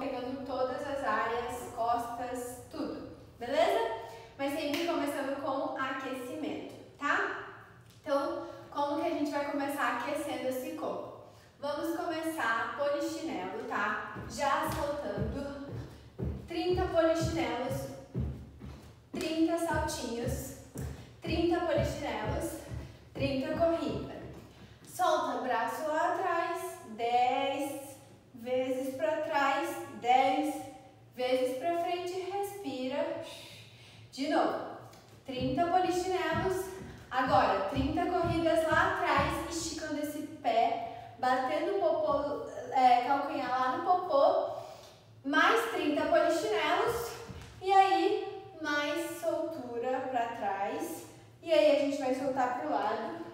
pegando todas as áreas, costas, tudo, beleza? Mas sempre começando com aquecimento, tá? Então, como que a gente vai começar aquecendo esse corpo? Vamos começar polichinelo, tá? Já soltando 30 polichinelos, 30 saltinhos, 30 polichinelos, 30 corrida. Solta braço lá atrás, 10 vezes para trás, 10 vezes para frente, respira. De novo, 30 polichinelos, agora 30 corridas lá atrás, esticando esse pé, batendo o popô, é, calcanhar lá no popô, mais 30 polichinelos, e aí mais soltura para trás, e aí a gente vai soltar para o lado,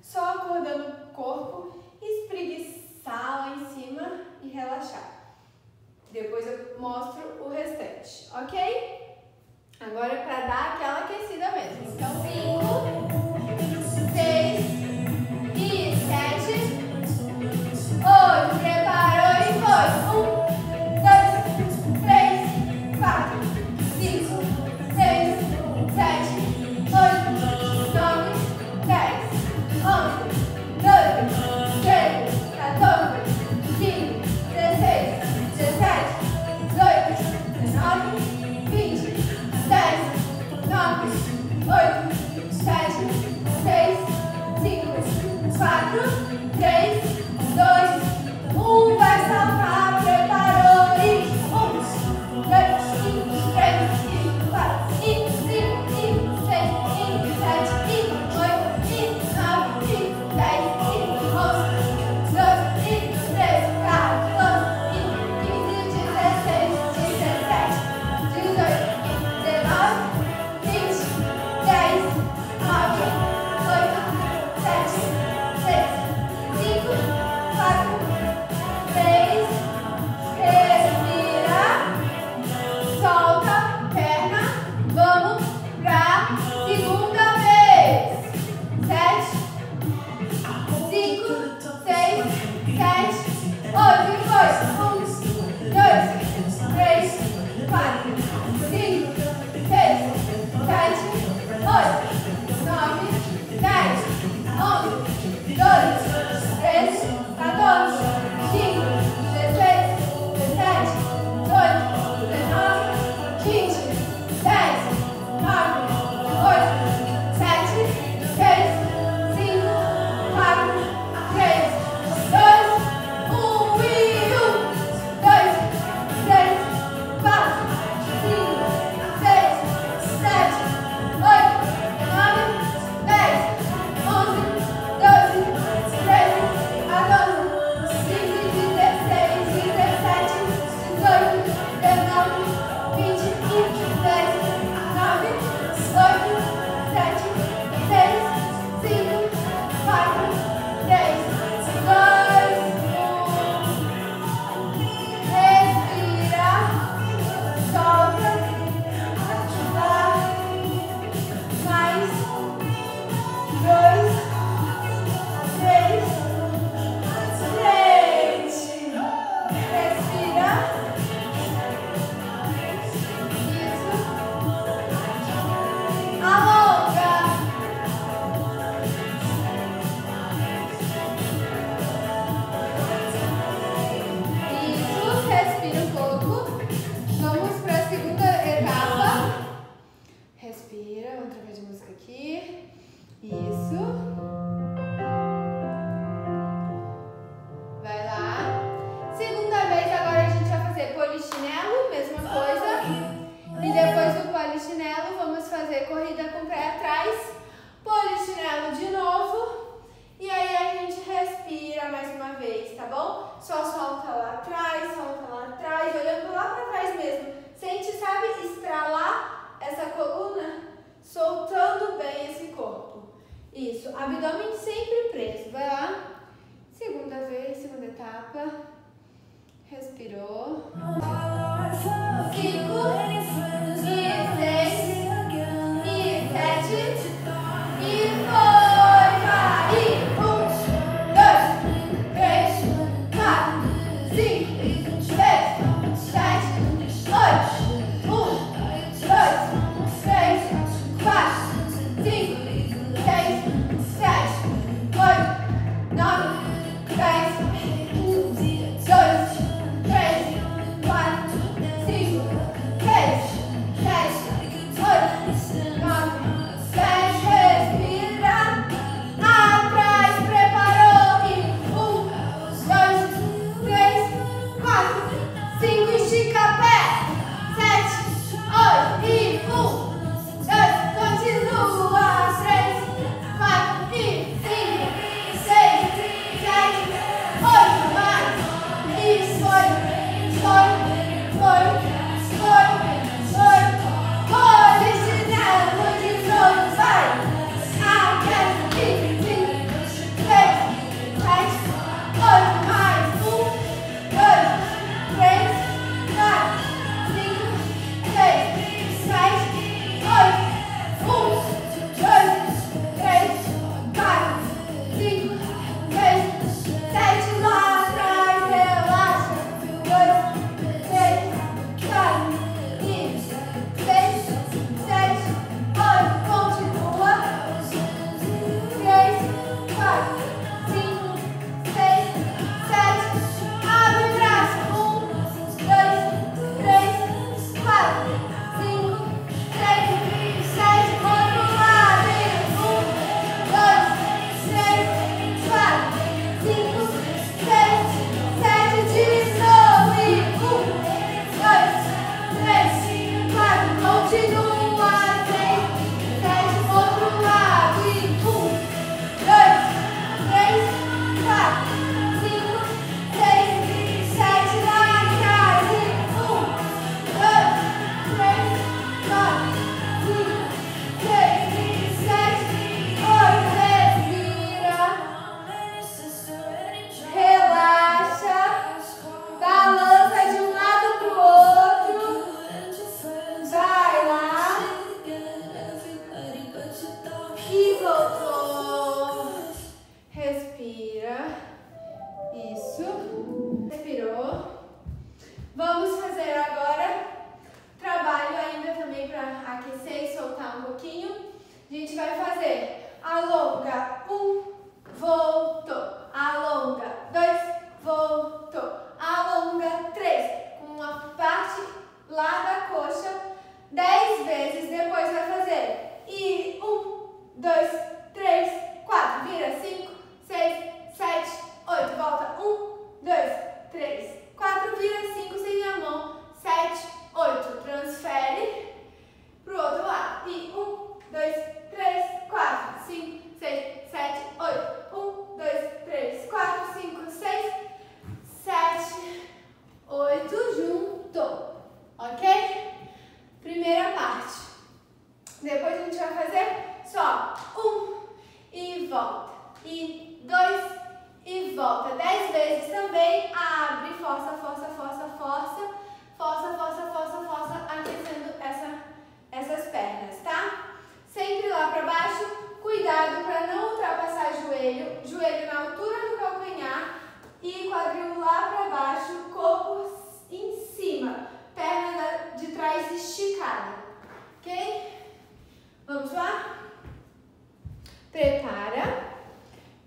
só acordando o corpo, espreguiçar lá em cima e relaxar. Depois eu mostro o restante, ok? Agora é para dar aquela aquecida mesmo. Então, 5, 6 e 7, 8.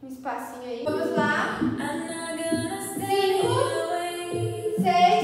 Um espacinho aí. Vamos lá. Cinco, seis.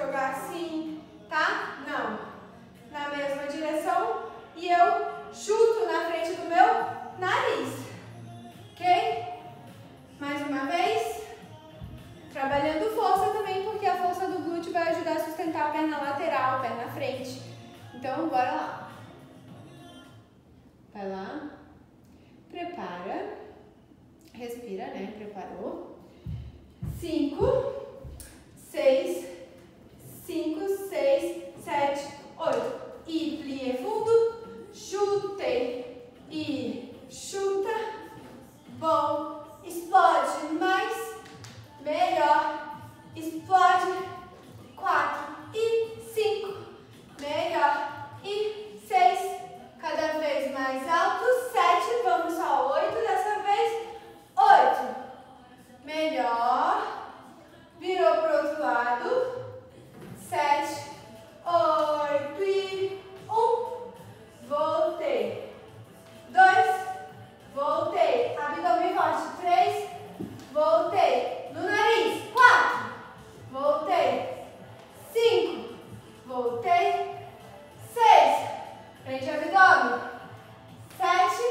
Jogar assim, tá? Não. Na mesma direção e eu chuto na frente do meu nariz. Ok? Mais uma vez. Trabalhando força também, porque a força do glúteo vai ajudar a sustentar a perna lateral, a perna frente. Então, bora lá. Vai lá. Prepara. Respira, né? Preparou. Cinco, seis, cinco, seis, sete, oito. E plie fundo. Chute. E chuta. Bom. Explode. Mais. Melhor. Explode. Quatro. E cinco. Melhor. E seis. Cada vez mais alto. Sete. Vamos ao oito dessa vez. Oito. Melhor. Virou pro outro lado. Sete. Oito e um. Voltei. Dois. Voltei. Abdômen forte. Três. Voltei. No nariz. Quatro. Voltei. Cinco. Voltei. Seis. Frente abdômen. Sete.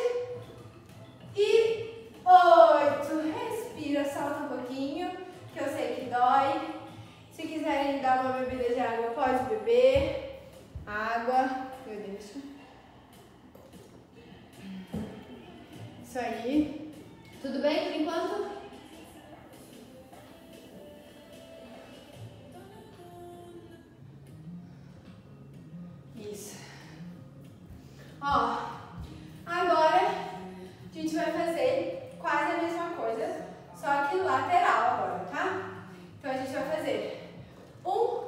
E oito. Respira, solta um pouquinho, que eu sei que dói. Se quiserem dar uma bebida de água, pode beber. Água. Eu deixo. Isso aí. Tudo bem por enquanto? Isso. Ó, agora a gente vai fazer quase a mesma coisa, só que lateral agora, tá? Então a gente vai fazer um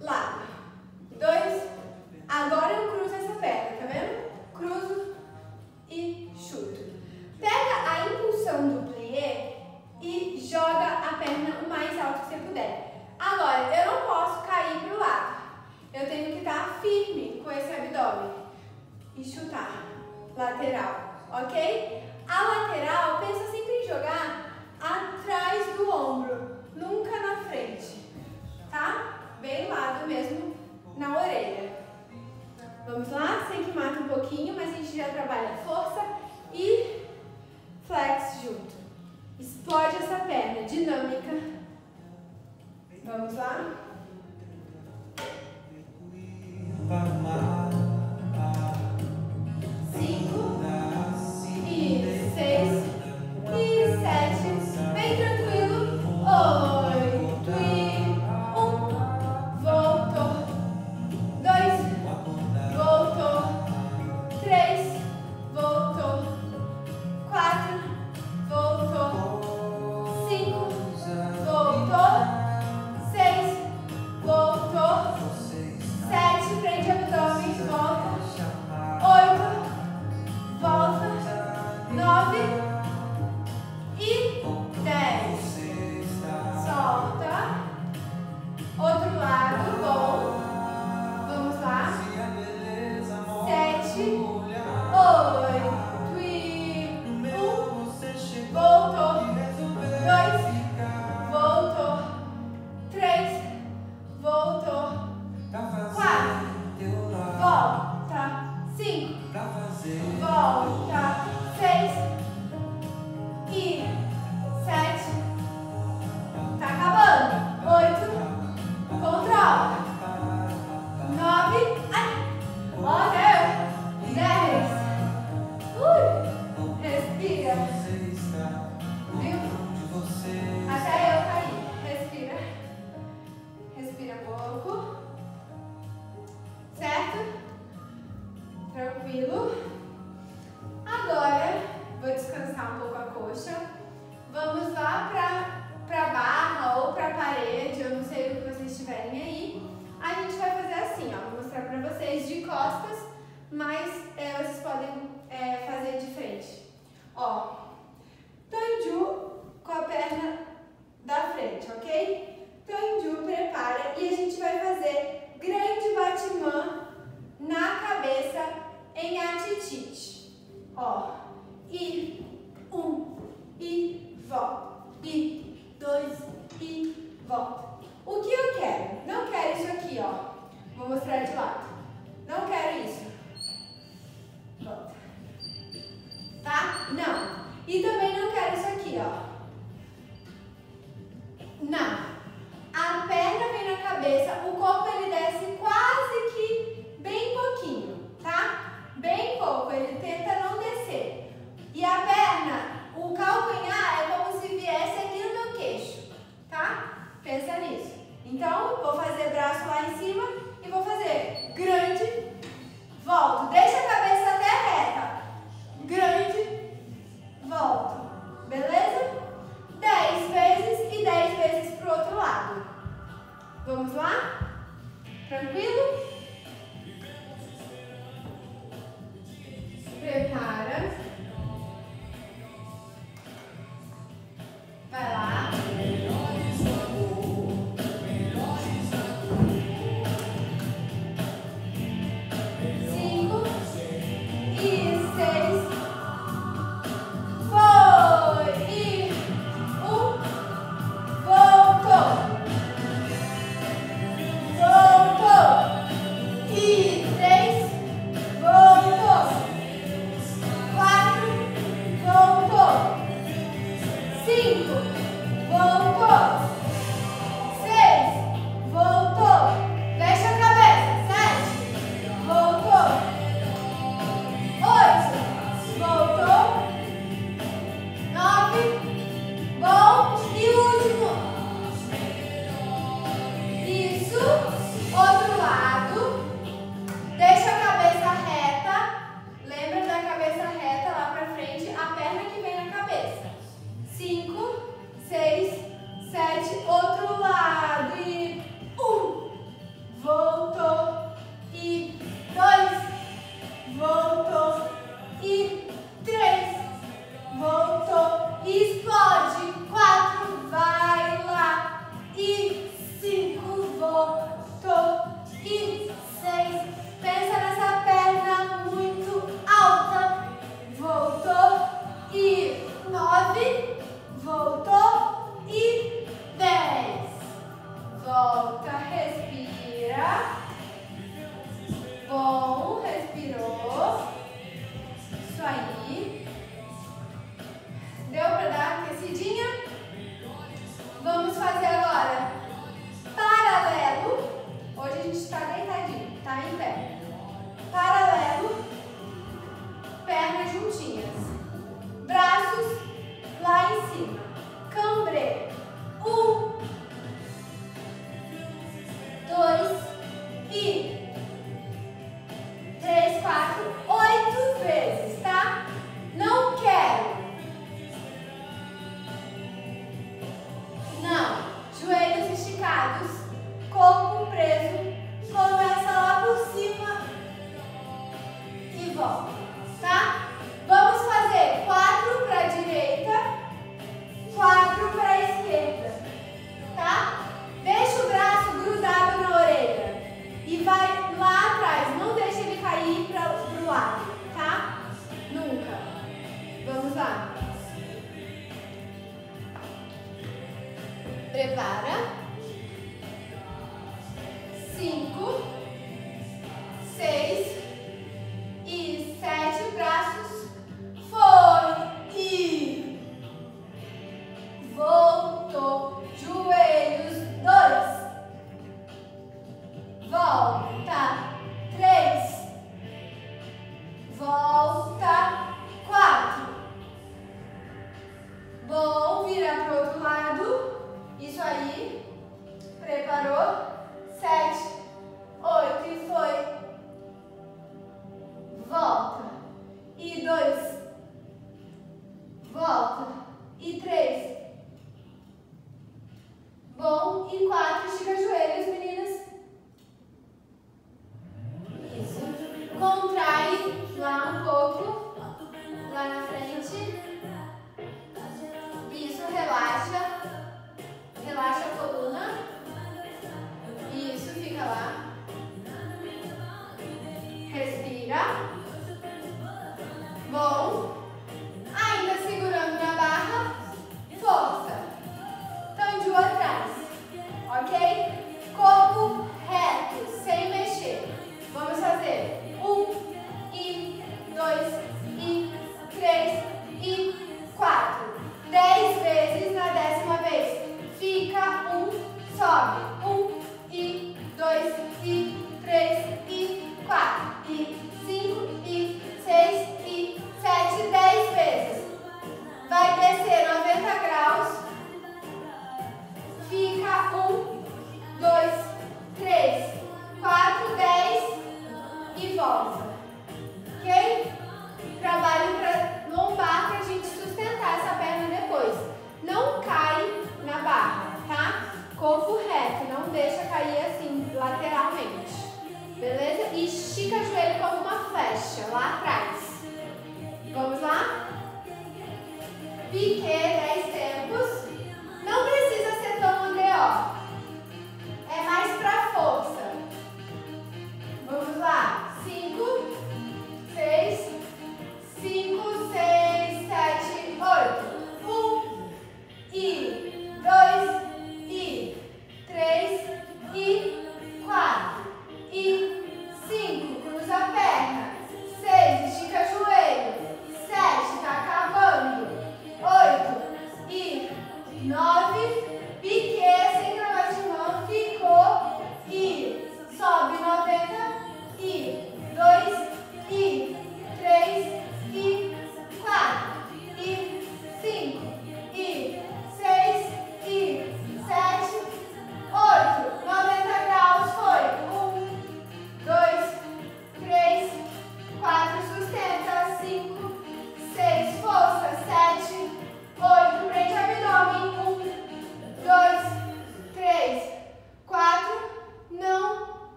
lado, dois, agora eu cruzo essa perna, tá vendo? Cruzo e chuto. Pega a impulsão do plié e joga a perna o mais alto A gente vai fazer assim, ó, vou mostrar pra vocês de costas, mas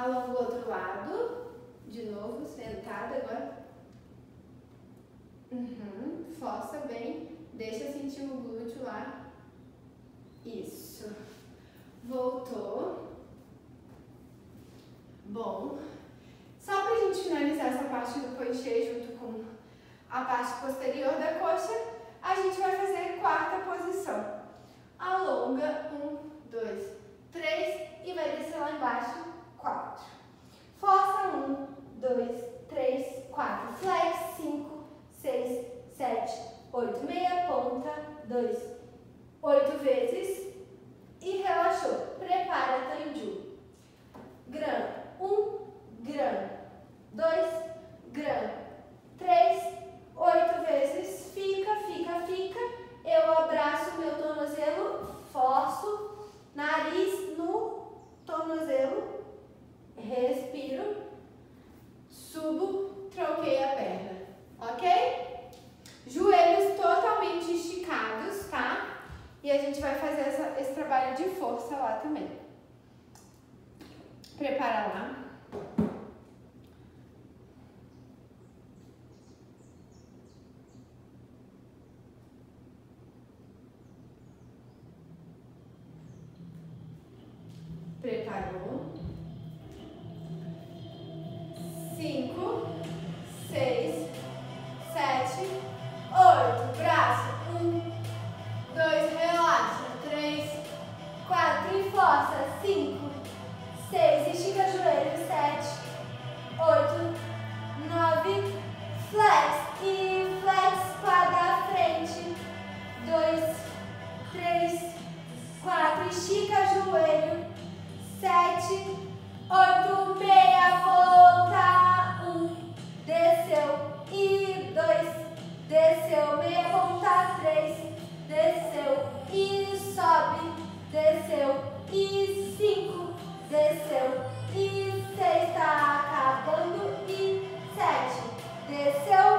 Alonga o outro lado. De novo, sentada agora. Uhum. Força bem. Deixa sentir o glúteo lá. Isso. Voltou. Bom. Só pra gente finalizar essa parte do poichê junto com a parte posterior da coxa, a gente vai fazer quarta posição. Alonga, um, dois, três e vai descer lá embaixo, quatro. Força, um, dois, três, quatro. Flex, cinco, seis, sete, oito. Meia ponta, dois, oito vezes e relaxou. Prepara, Tanju. Grã, um, grã, dois, grã, três, oito vezes. Fica, fica, fica. Eu abraço meu tornozelo, forço, nariz no tornozelo, respiro, subo, troquei a perna, ok? Joelhos totalmente esticados, tá? E a gente vai fazer essa, esse trabalho de força lá também. Prepara lá. Preparou. Desceu e seis, tá acabando e sete, desceu,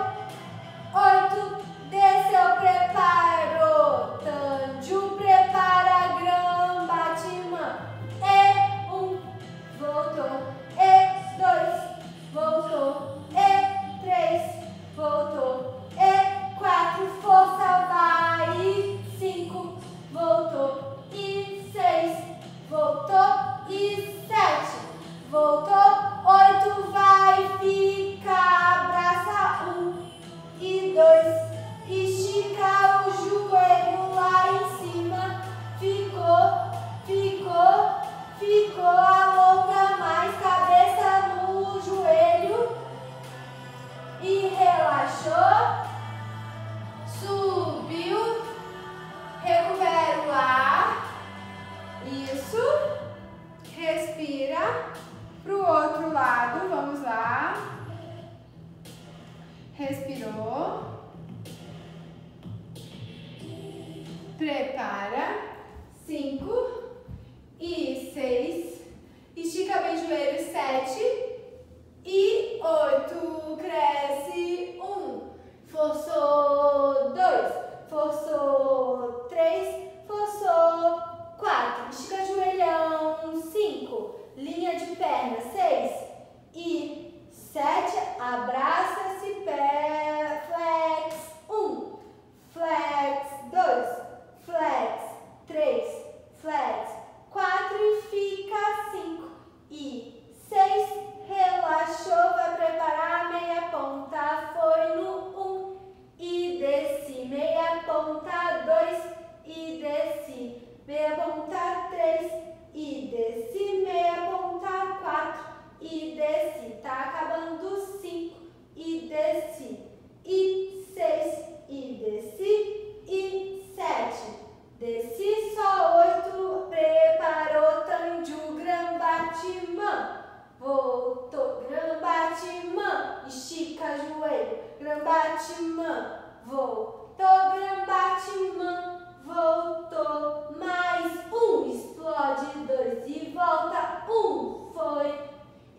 Grambatimã. Voltou, Grambatimã, estica joelho, Grambatimã. Voltou, Grambatimã, voltou. Mais um, explode dois e volta. Um, foi.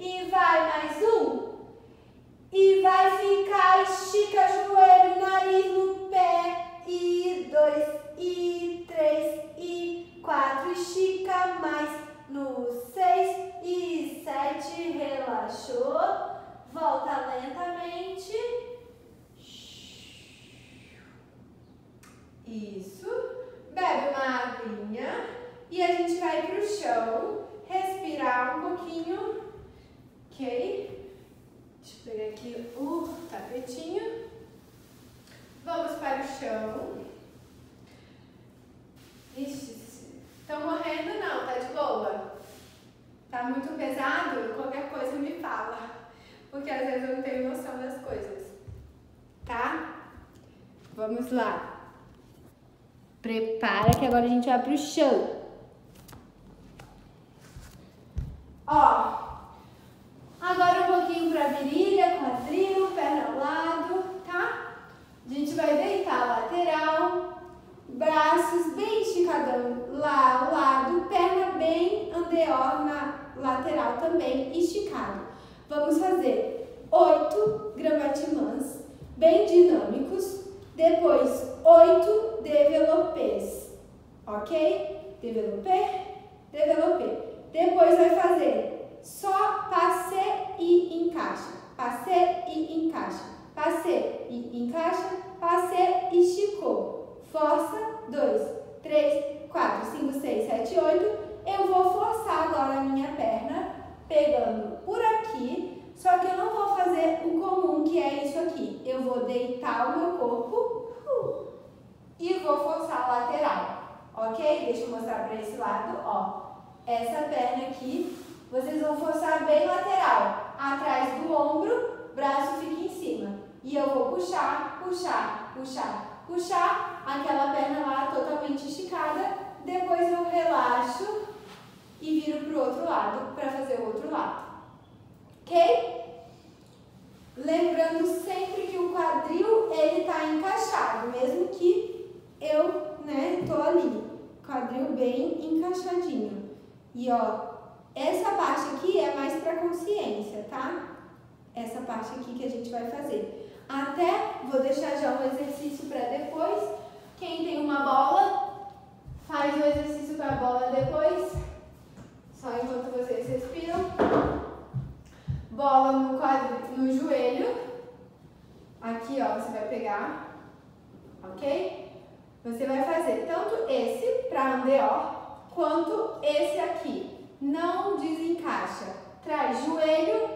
E vai mais um. E vai ficar, estica joelho, nariz no pé. E dois, e três, e quatro. Estica mais no seis e sete. Relaxou. Volta lentamente. Isso. Bebe uma aguinha. E a gente vai pro chão. Respirar um pouquinho. Ok? Deixa eu pegar aqui o tapetinho. Vamos para o chão. Ixi, estão morrendo não, tá de boa? Tá muito pesado? Qualquer coisa me fala. Porque às vezes eu não tenho noção das coisas. Tá? Vamos lá. Prepara que agora a gente vai pro chão. Ó, Agora um pouquinho para virilha, quadril, perna ao lado, tá? A gente vai deitar lateral, braços bem esticadão lá ao lado, perna bem andeor na lateral também, esticado. Vamos fazer oito gramatimãs, bem dinâmicos, depois oito developés, ok? Developé, developé. Depois vai fazer só passe e encaixa, passe e encaixa, passe e encaixa, passe e esticou. Força, dois, três, quatro, cinco, seis, sete, oito. Eu vou forçar agora a minha perna, pegando por aqui, só que eu não vou fazer o comum, que é isso aqui. Eu vou deitar o meu corpo uh, e vou forçar a lateral, ok? Deixa eu mostrar para esse lado, ó. Essa perna aqui vocês vão forçar bem lateral, atrás do ombro, braço fica em cima. E eu vou puxar, puxar, puxar, puxar, aquela perna lá totalmente esticada. Depois eu relaxo e viro para o outro lado para fazer o outro lado. Ok? Lembrando sempre que o quadril ele está encaixado, mesmo que eu, né, tô ali, quadril bem encaixadinho. E ó, essa parte aqui é mais para consciência, tá? Essa parte aqui que a gente vai fazer. Até vou deixar já um exercício para depois. Quem tem uma bola, faz o exercício com a bola depois. Só enquanto vocês respiram. Bola no quadro, no joelho. Aqui, ó, você vai pegar. Ok? Você vai fazer tanto esse para andeor, quanto esse aqui não desencaixa. Traz joelho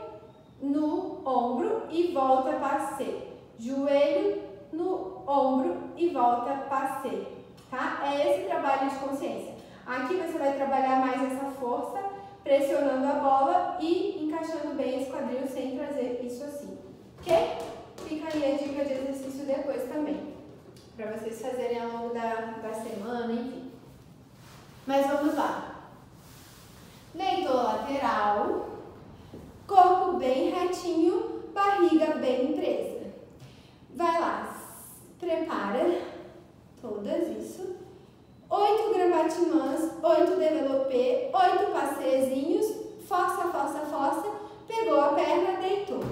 no ombro e volta passeio. Joelho no ombro e volta passeio. Tá? É esse trabalho de consciência. Aqui você vai trabalhar mais essa força, pressionando a bola e encaixando bem esse quadril sem trazer isso assim. Ok? Fica aí a dica de exercício depois também. Para vocês fazerem ao longo da, da semana, enfim. Mas vamos lá. Deitou lateral, corpo bem retinho, barriga bem presa. Vai lá, prepara todas isso. Oito gravatimãs, oito developê, oito passezinhos, força, força, força. Pegou a perna, deitou.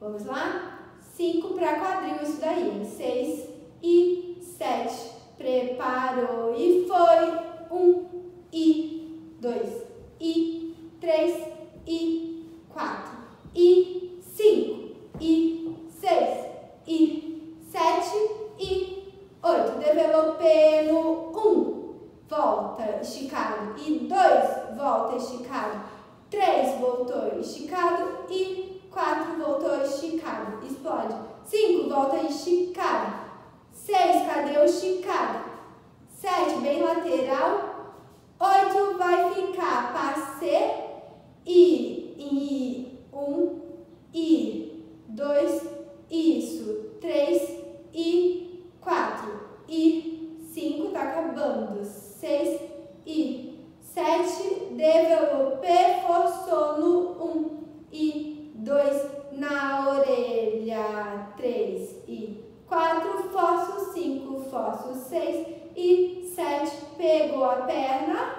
Vamos lá? Cinco para quadril isso daí. Seis e sete. Preparou e foi. Um e dois e três e quatro e cinco e seis e sete e oito. Developê no um, volta esticado. E dois, volta esticado, três voltou esticado. E quatro voltou esticado, explode. Cinco volta esticado, seis cadê o esticado? Sete bem lateral. Oito vai ficar passe e, e um, e, dois, isso, três e quatro, e cinco, tá acabando, seis e sete, developê, forçou no um, e dois, na orelha, três e quatro, forço cinco, forço seis e sete, pegou a perna,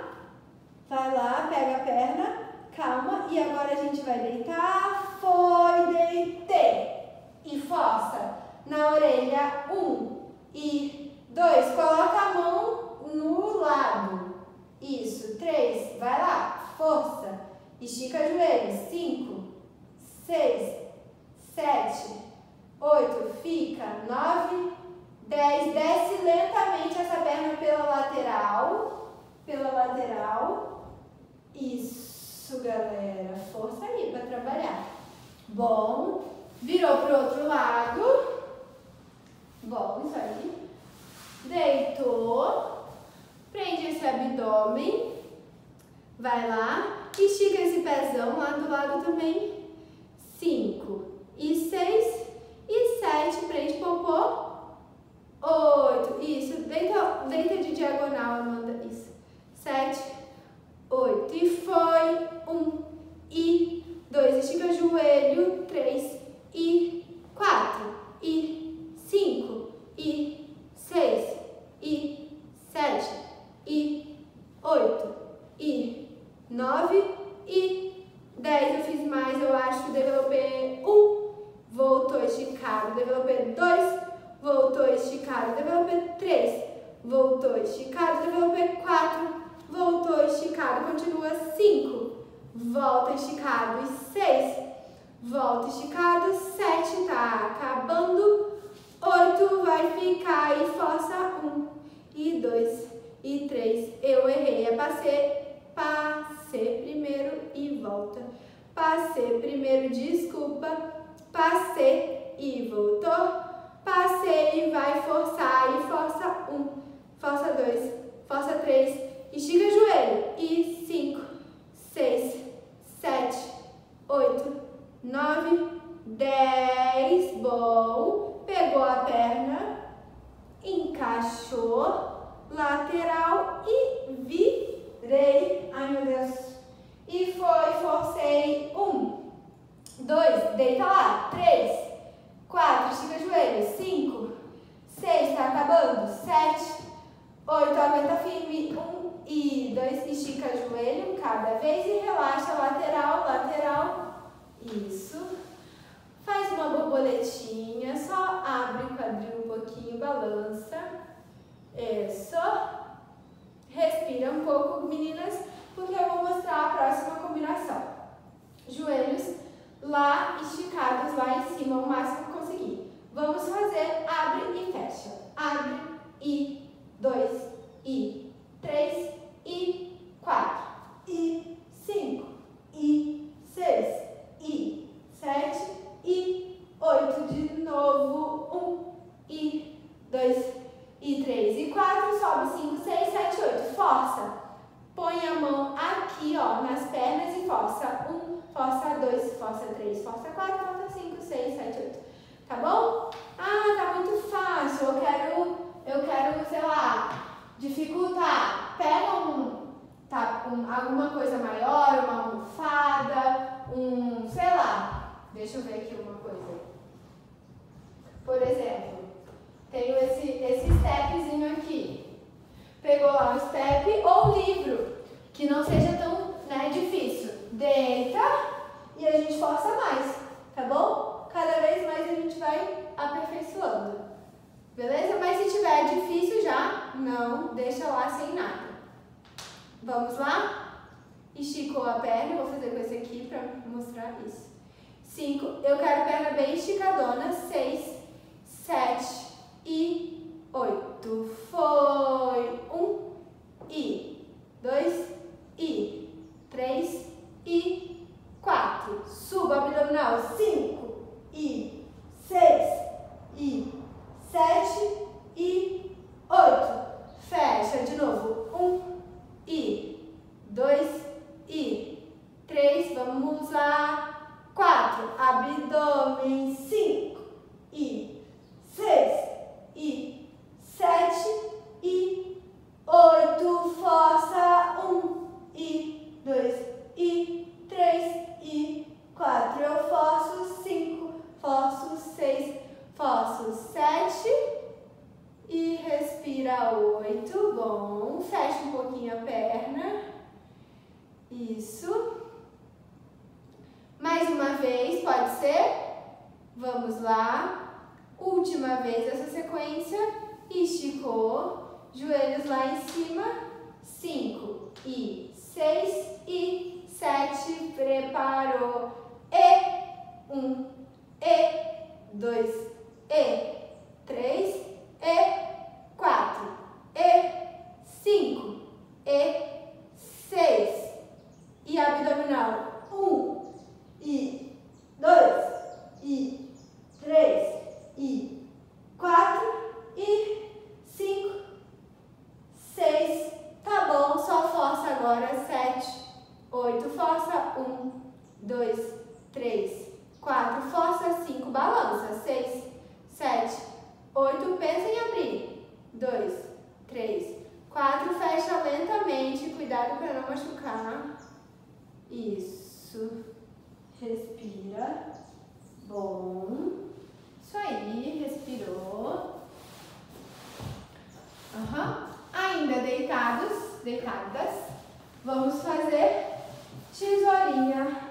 vai lá, pega a perna, calma, e agora a gente vai deitar, foi, deitei, e força, na orelha, um, e dois, coloca a mão no lado, isso, três, vai lá, força, estica o joelho, cinco, seis, sete, oito, fica, nove, 10. Desce lentamente essa perna pela lateral. Pela lateral. Isso, galera. Força aí para trabalhar. Bom. Virou pro outro lado. Bom, isso aí. Deitou. Prende esse abdômen. Vai lá. Estica esse pezão lá do lado também. 5 e 6 e 7. Prende popô. Oito. Isso. Deita, deita de diagonal, Amanda. Isso. Sete. Oito. E foi. Um. E. Dois. Estica o joelho. Três. E. Quatro. E. Cinco. E. Seis. E. Sete. E. Oito. E. Nove. E. Dez. Eu fiz mais, eu acho. Developei um. Voltou esticado. Developei dois voltou esticado, devolver 3, voltou esticado, devolver 4, voltou esticado, continua 5, volta esticado e 6, volta esticado, 7, tá acabando, 8 vai ficar e força 1 e 2 e 3, eu errei, é passei, passei primeiro e volta, passei primeiro, desculpa, passei e voltou, Passei, vai forçar e força um, força dois, força três, estica o joelho. E cinco, seis, sete, oito, nove, dez, bom, pegou a perna, encaixou, lateral e virei, ai meu Deus, e foi, forcei, um, dois, deita lá, três, quatro, estica o joelho, cinco, seis, tá acabando, sete, oito, aguenta firme, um e dois, estica o joelho cada vez e relaxa, lateral, lateral, isso. Faz uma borboletinha, só abre o quadril um pouquinho, balança, isso. Respira um pouco, meninas, porque eu vou mostrar a próxima combinação. Joelhos lá esticados lá em cima, o máximo que conseguir. Vamos fazer abre e fecha. Abre e dois e três e quatro e cinco e seis e sete e oito de novo um e dois e três e quatro sobe cinco seis sete oito força põe a mão aqui ó nas pernas e força um força 2, força 3, força 4, força 5, 6, 7, 8. Tá bom? Ah, tá muito fácil. Eu quero, eu quero, sei lá, dificultar. Pega um, tá, um, alguma coisa maior, uma almofada, um, sei lá. Deixa eu ver aqui uma coisa. Por exemplo, tenho esse, esse stepzinho aqui. Pegou lá o step ou livro que não seja tão né, difícil. Deita e a gente força mais, tá bom? Cada vez mais a gente vai aperfeiçoando. Beleza? Mas se tiver difícil já, não deixa lá sem nada. Vamos lá? Esticou a perna, vou fazer com esse aqui para mostrar isso. Cinco, eu quero perna bem esticadona. Seis, sete e oito. Foi. Um e dois e três e quatro. Suba abdominal. Cinco e seis e sete e oito. Fecha de novo. Um e dois e três. Vamos lá. Quatro. Abdômen. Cinco e seis e sete e oito. Força. Um e dois e três e quatro. Eu forço cinco, forço seis, forço sete e respira oito. Bom, fecha um pouquinho a perna. Isso. Mais uma vez, pode ser? Vamos lá. Última vez essa sequência. Esticou. Joelhos lá em cima. Cinco e seis e sete. Preparou. E um, e dois, e três, e quatro, e cinco, e seis. E abdominal. Um e dois e três e quatro e cinco, seis. Tá bom, só força agora. Sete, oito, força. Um, dois, três, quatro, força. Cinco, balança. Seis, sete, oito. Pensa em abrir. Dois, três, quatro. Fecha lentamente. Cuidado para não machucar. Isso. Respira. Bom. Isso aí, respirou. Aham. Ainda deitados, deitadas. Vamos fazer tesourinha.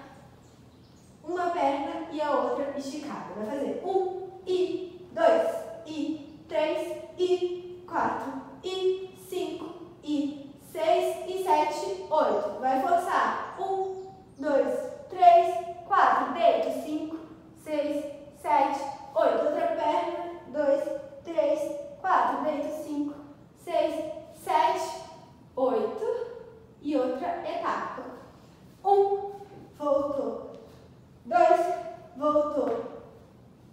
Uma perna e a outra esticada. Vai fazer um e dois e três e quatro e cinco e seis e sete, oito. Vai forçar. Um, dois, três, quatro. Deito. Cinco, seis, sete, oito. Outra perna. Dois, três, quatro. Deito. Cinco, seis, sete, oito. E outra etapa. Um, voltou. Dois, voltou.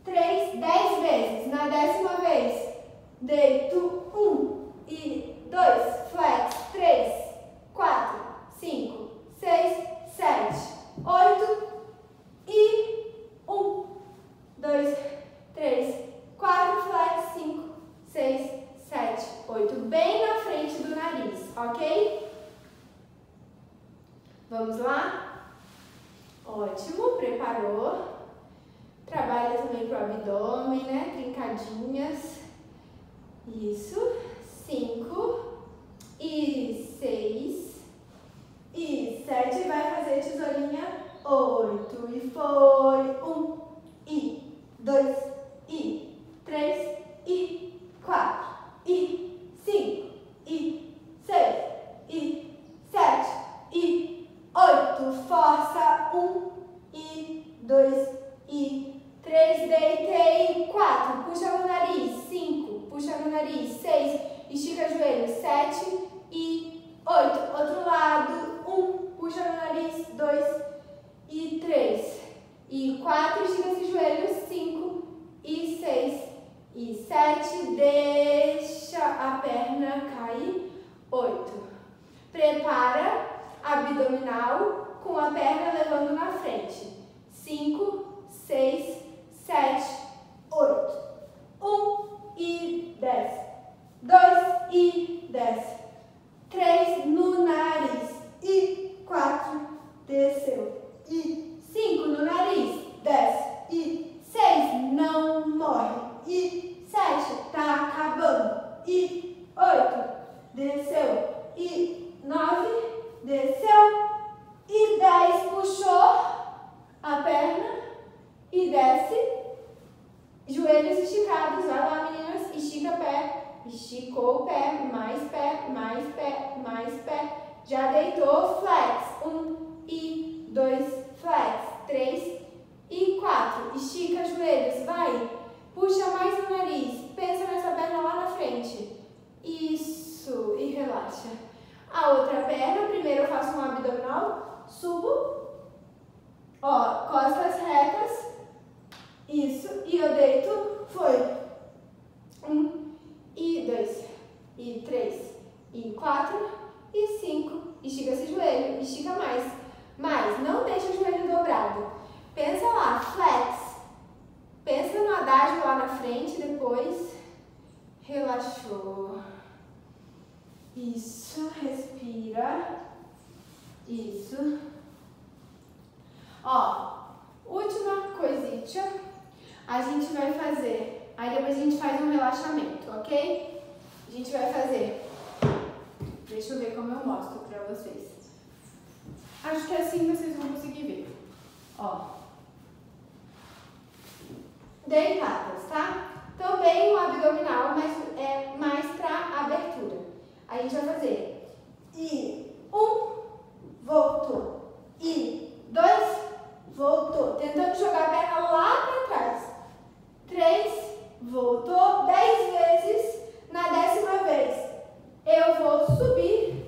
Três, dez vezes. Na décima vez, deito. Um e dois, flex. Três, quatro, cinco, seis, sete, oito e um, dois, três, quatro, flex, cinco, seis, sete, oito. Bem na frente do nariz, ok? Vamos lá? Ótimo, preparou. Trabalha também pro abdômen, né? Trincadinhas. Isso. Cinco. E seis. E sete. Vai fazer tesourinha. Oito. E foi. Um. E dois. E três. E quatro. E cinco. E seis. E sete. E oito. Força. Um. E dois. E três. Deitei. Quatro. Puxa no nariz. Cinco. Puxa no nariz. Seis. Estica o joelho. Sete. E oito. Outro lado. Um. Puxa no nariz. Dois. E três. E quatro. Estica esse joelho. Cinco. E seis. E sete. Deixa a perna cair. Oito. Prepara abdominal com a perna levando na frente. Cinco, seis, sete, e desce. Três no nariz e quatro desceu. E cinco no nariz desce. E seis não morre. E sete tá acabando. E oito desceu. E nove desceu. E dez puxou a perna e desce. Joelhos esticados vai lá meninas estica pé Esticou o pé, mais pé, mais pé, mais pé. Já deitou, flex. Um e dois, flex. Três e quatro. Estica os joelhos, vai. Puxa mais o nariz. Pensa nessa perna lá na frente. Isso. E relaxa. A outra perna, primeiro eu faço um abdominal. Subo. Ó, costas retas. Isso. E eu deito. Foi. Um, e dois e três e quatro e cinco. Estica esse joelho, estica mais. Mas não deixa o joelho dobrado. Pensa lá, flex. Pensa no adágio lá na frente, depois relaxou. Isso, respira. Isso. Ó, última coisita. A gente vai fazer, aí depois a gente faz um relaxamento, ok? A gente vai fazer. Deixa eu ver como eu mostro pra vocês. Acho que assim vocês vão conseguir ver. Ó. Deitadas, tá? Também o abdominal, mas é mais pra abertura. A gente vai fazer. E um, voltou. E dois, voltou. Tentando jogar a perna lá pra trás. Três, voltou. Dez vezes. Na décima vez, eu vou subir